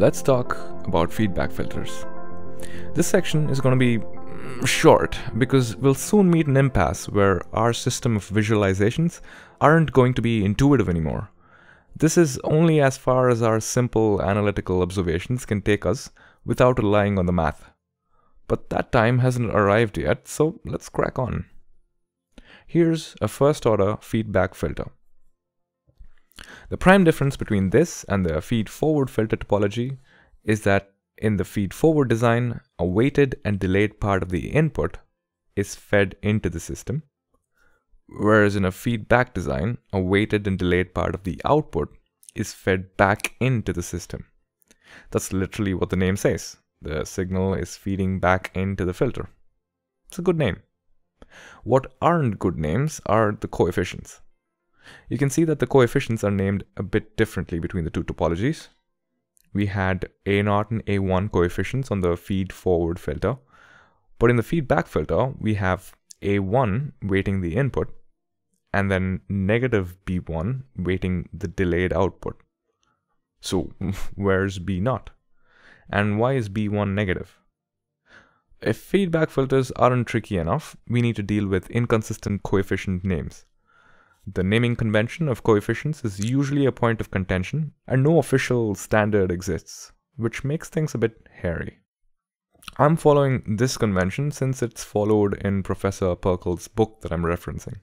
let's talk about feedback filters. This section is going to be mm, short because we'll soon meet an impasse where our system of visualizations aren't going to be intuitive anymore. This is only as far as our simple analytical observations can take us without relying on the math. But that time hasn't arrived yet, so let's crack on. Here's a first order feedback filter. The prime difference between this and the feed-forward filter topology is that in the feed-forward design, a weighted and delayed part of the input is fed into the system, whereas in a feedback design, a weighted and delayed part of the output is fed back into the system. That's literally what the name says. The signal is feeding back into the filter. It's a good name. What aren't good names are the coefficients. You can see that the coefficients are named a bit differently between the two topologies. We had A0 and A1 coefficients on the feed forward filter, but in the feedback filter, we have A1 weighting the input and then negative B1 weighting the delayed output. So where's B0? And why is B1 negative? If feedback filters aren't tricky enough, we need to deal with inconsistent coefficient names. The naming convention of coefficients is usually a point of contention, and no official standard exists, which makes things a bit hairy. I'm following this convention since it's followed in Professor Pirkle's book that I'm referencing.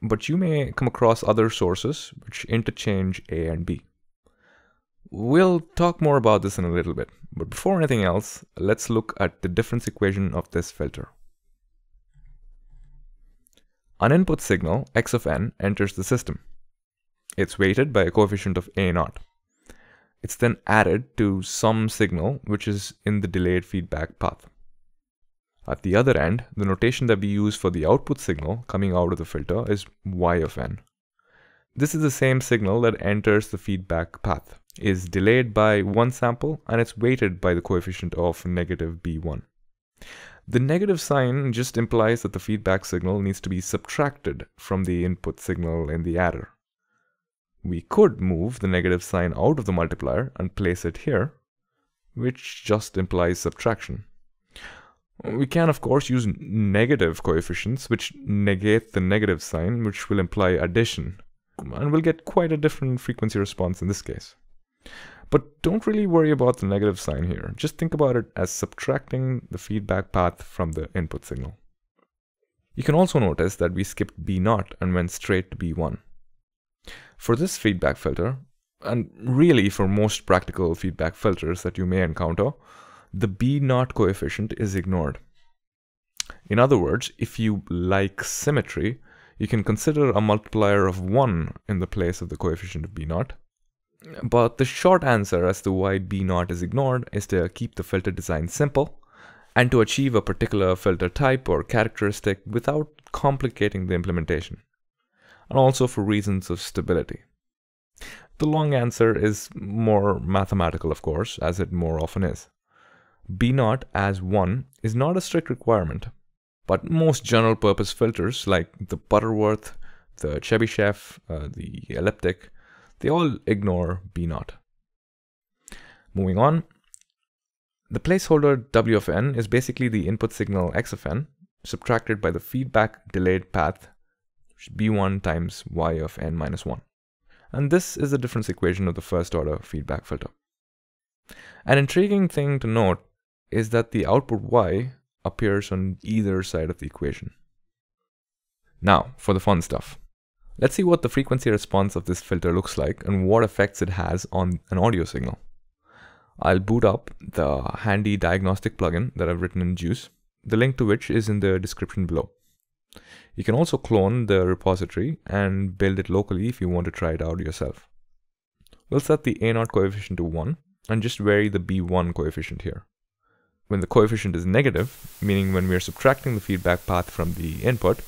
But you may come across other sources which interchange A and B. We'll talk more about this in a little bit, but before anything else, let's look at the difference equation of this filter. An input signal, x of n, enters the system. It's weighted by a coefficient of a naught. It's then added to some signal which is in the delayed feedback path. At the other end, the notation that we use for the output signal coming out of the filter is y of n. This is the same signal that enters the feedback path, is delayed by one sample, and it's weighted by the coefficient of negative b1. The negative sign just implies that the feedback signal needs to be subtracted from the input signal in the adder. We could move the negative sign out of the multiplier and place it here, which just implies subtraction. We can of course use negative coefficients which negate the negative sign which will imply addition and we'll get quite a different frequency response in this case. But don't really worry about the negative sign here. Just think about it as subtracting the feedback path from the input signal. You can also notice that we skipped B0 and went straight to B1. For this feedback filter, and really for most practical feedback filters that you may encounter, the B0 coefficient is ignored. In other words, if you like symmetry, you can consider a multiplier of 1 in the place of the coefficient of B0, but the short answer as to why B0 is ignored is to keep the filter design simple and to achieve a particular filter type or characteristic without complicating the implementation, and also for reasons of stability. The long answer is more mathematical, of course, as it more often is. B0 as 1 is not a strict requirement, but most general purpose filters like the Butterworth, the Chebyshev, uh, the Elliptic, they all ignore B0. Moving on, the placeholder W of n is basically the input signal X of n subtracted by the feedback delayed path B1 times Y of n minus 1. And this is the difference equation of the first order feedback filter. An intriguing thing to note is that the output Y appears on either side of the equation. Now, for the fun stuff. Let's see what the frequency response of this filter looks like and what effects it has on an audio signal. I'll boot up the handy diagnostic plugin that I've written in JUCE, the link to which is in the description below. You can also clone the repository and build it locally if you want to try it out yourself. We'll set the A0 coefficient to 1 and just vary the B1 coefficient here. When the coefficient is negative, meaning when we're subtracting the feedback path from the input,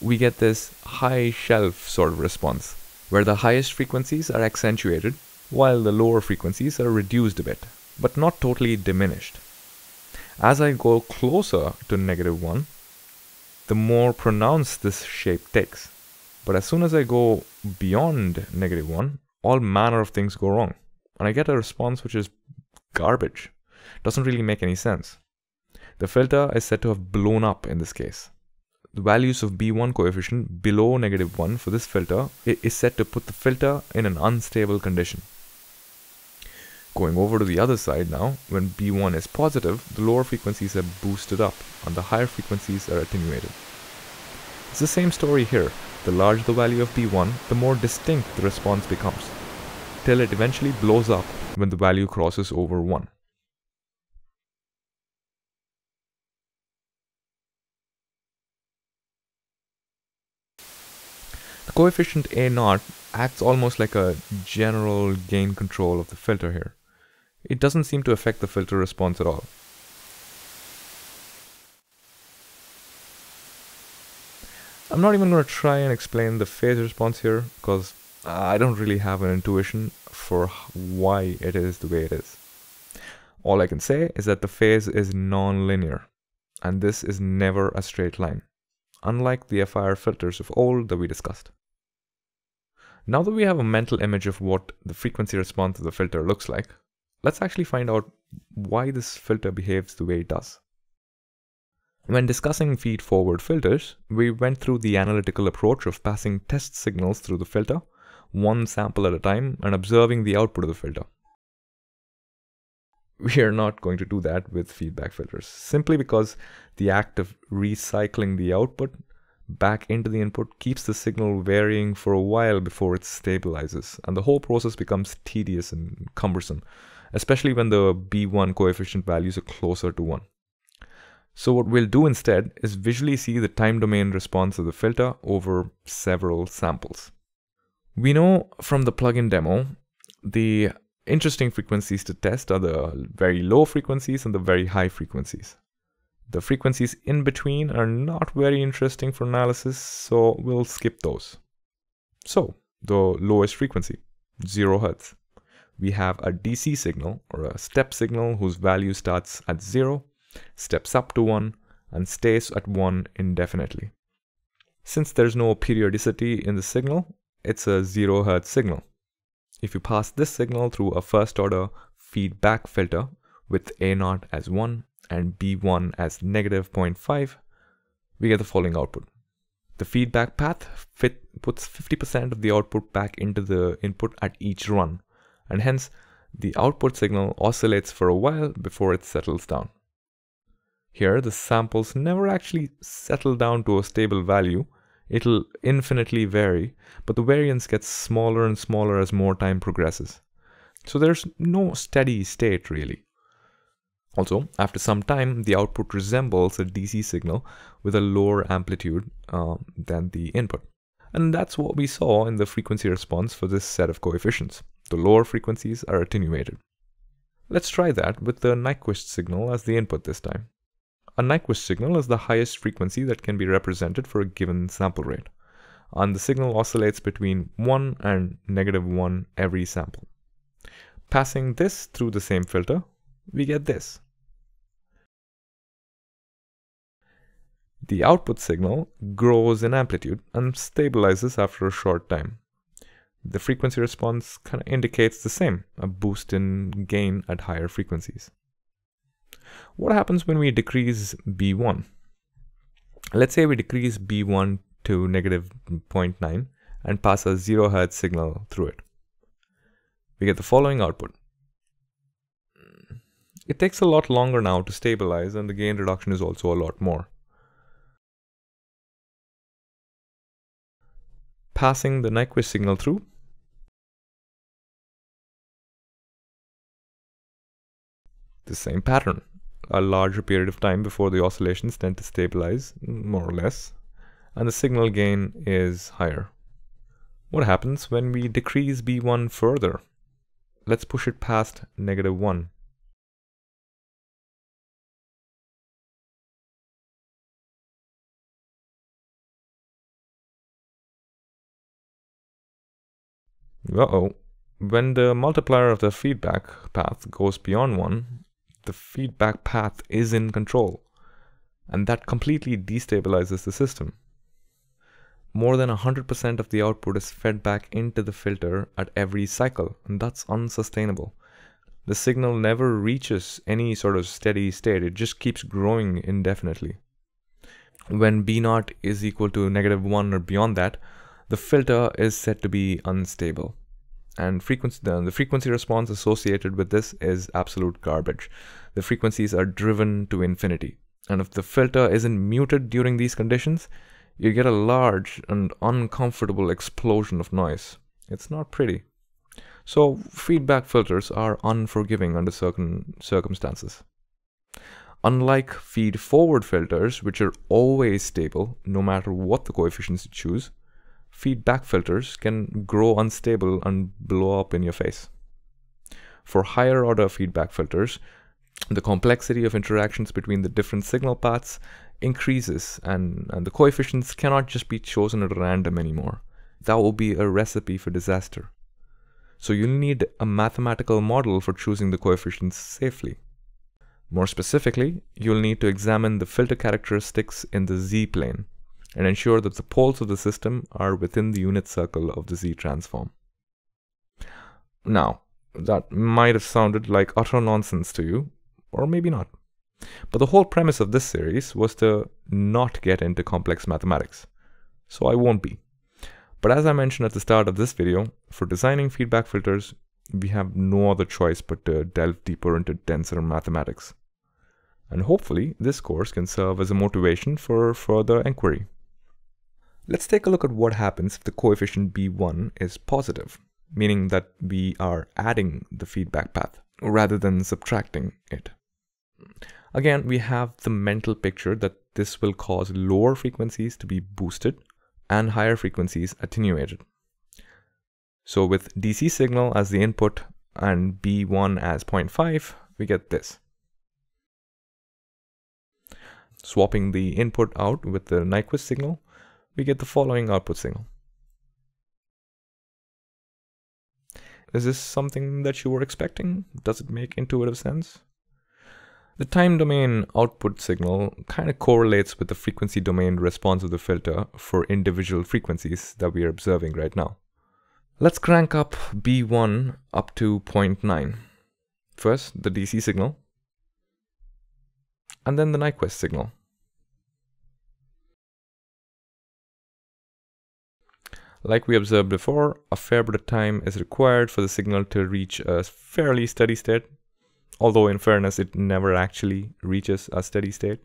we get this high shelf sort of response, where the highest frequencies are accentuated while the lower frequencies are reduced a bit, but not totally diminished. As I go closer to negative 1, the more pronounced this shape takes. But as soon as I go beyond negative 1, all manner of things go wrong. and I get a response which is garbage. Doesn't really make any sense. The filter is said to have blown up in this case. The values of B1 coefficient below negative 1 for this filter is said to put the filter in an unstable condition. Going over to the other side now, when B1 is positive, the lower frequencies are boosted up and the higher frequencies are attenuated. It's the same story here. The larger the value of B1, the more distinct the response becomes, till it eventually blows up when the value crosses over 1. The coefficient A0 acts almost like a general gain control of the filter here. It doesn't seem to affect the filter response at all. I'm not even going to try and explain the phase response here because I don't really have an intuition for why it is the way it is. All I can say is that the phase is non-linear and this is never a straight line, unlike the FIR filters of old that we discussed. Now that we have a mental image of what the frequency response of the filter looks like, let's actually find out why this filter behaves the way it does. When discussing feed-forward filters, we went through the analytical approach of passing test signals through the filter, one sample at a time, and observing the output of the filter. We are not going to do that with feedback filters, simply because the act of recycling the output back into the input keeps the signal varying for a while before it stabilizes, and the whole process becomes tedious and cumbersome, especially when the B1 coefficient values are closer to 1. So what we'll do instead is visually see the time domain response of the filter over several samples. We know from the plugin demo, the interesting frequencies to test are the very low frequencies and the very high frequencies. The frequencies in between are not very interesting for analysis, so we'll skip those. So, the lowest frequency, 0 Hz. We have a DC signal or a step signal whose value starts at 0, steps up to 1, and stays at 1 indefinitely. Since there's no periodicity in the signal, it's a 0 Hz signal. If you pass this signal through a first order feedback filter with A0 as 1 and B1 as negative 0.5, we get the following output. The feedback path fit, puts 50% of the output back into the input at each run, and hence the output signal oscillates for a while before it settles down. Here, the samples never actually settle down to a stable value. It'll infinitely vary, but the variance gets smaller and smaller as more time progresses. So there's no steady state really. Also, after some time, the output resembles a DC signal with a lower amplitude uh, than the input. And that's what we saw in the frequency response for this set of coefficients. The lower frequencies are attenuated. Let's try that with the Nyquist signal as the input this time. A Nyquist signal is the highest frequency that can be represented for a given sample rate, and the signal oscillates between 1 and negative 1 every sample. Passing this through the same filter, we get this. The output signal grows in amplitude and stabilizes after a short time. The frequency response kind of indicates the same, a boost in gain at higher frequencies. What happens when we decrease B1? Let's say we decrease B1 to negative 0.9 and pass a 0 Hz signal through it. We get the following output. It takes a lot longer now to stabilize and the gain reduction is also a lot more. passing the Nyquist signal through. The same pattern. A larger period of time before the oscillations tend to stabilize, more or less, and the signal gain is higher. What happens when we decrease B1 further? Let's push it past negative 1. Uh-oh. When the multiplier of the feedback path goes beyond 1, the feedback path is in control, and that completely destabilizes the system. more than 100% of the output is fed back into the filter at every cycle, and that's unsustainable. The signal never reaches any sort of steady state, it just keeps growing indefinitely. When B naught is equal to negative 1 or beyond that, the filter is said to be unstable. And frequency, the, the frequency response associated with this is absolute garbage. The frequencies are driven to infinity. And if the filter isn't muted during these conditions, you get a large and uncomfortable explosion of noise. It's not pretty. So feedback filters are unforgiving under certain circumstances. Unlike feed-forward filters, which are always stable no matter what the coefficients you choose, feedback filters can grow unstable and blow up in your face. For higher order feedback filters, the complexity of interactions between the different signal paths increases and, and the coefficients cannot just be chosen at random anymore. That will be a recipe for disaster. So you'll need a mathematical model for choosing the coefficients safely. More specifically, you'll need to examine the filter characteristics in the z-plane and ensure that the poles of the system are within the unit circle of the z-transform. Now, that might have sounded like utter nonsense to you, or maybe not. But the whole premise of this series was to not get into complex mathematics. So I won't be. But as I mentioned at the start of this video, for designing feedback filters, we have no other choice but to delve deeper into denser mathematics. And hopefully, this course can serve as a motivation for further inquiry. Let's take a look at what happens if the coefficient b1 is positive, meaning that we are adding the feedback path rather than subtracting it. Again, we have the mental picture that this will cause lower frequencies to be boosted and higher frequencies attenuated. So with DC signal as the input and B1 as 0.5, we get this. Swapping the input out with the Nyquist signal, we get the following output signal. Is this something that you were expecting? Does it make intuitive sense? The time domain output signal kind of correlates with the frequency domain response of the filter for individual frequencies that we are observing right now. Let's crank up B1 up to 0.9. First, the DC signal, and then the Nyquist signal. Like we observed before, a fair bit of time is required for the signal to reach a fairly steady state, although in fairness it never actually reaches a steady state.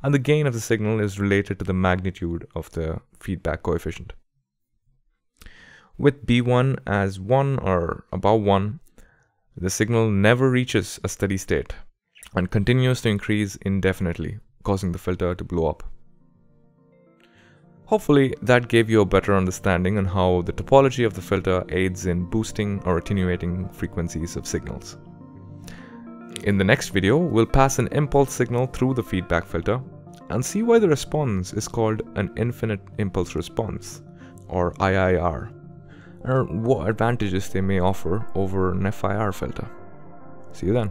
And the gain of the signal is related to the magnitude of the feedback coefficient. With B1 as 1 or above 1, the signal never reaches a steady state and continues to increase indefinitely, causing the filter to blow up. Hopefully that gave you a better understanding on how the topology of the filter aids in boosting or attenuating frequencies of signals. In the next video, we'll pass an impulse signal through the feedback filter and see why the response is called an infinite impulse response, or IIR and what advantages they may offer over an FIR filter. See you then.